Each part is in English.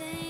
same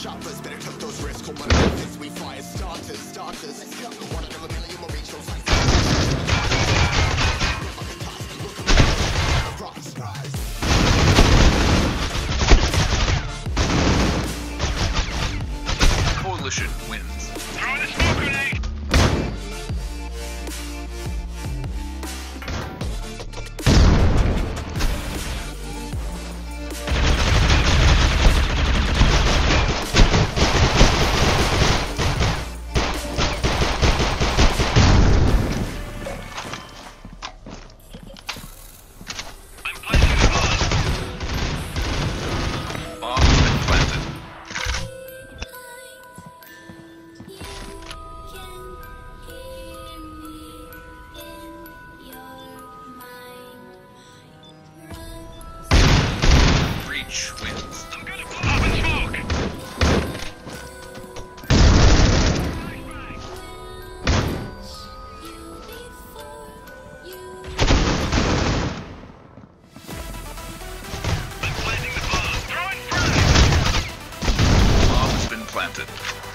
choppers. Better took those risks. One of the we fire starters, starters. One out of a million more reach those planted.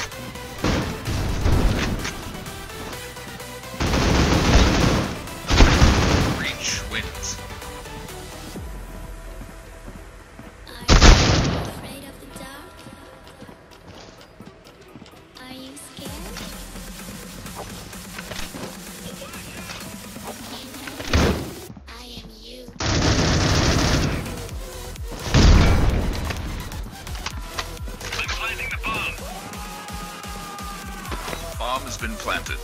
bomb has been planted.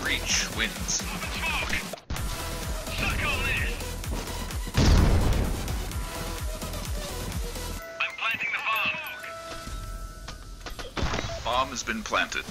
Breach wins. Bomb. bomb has been planted.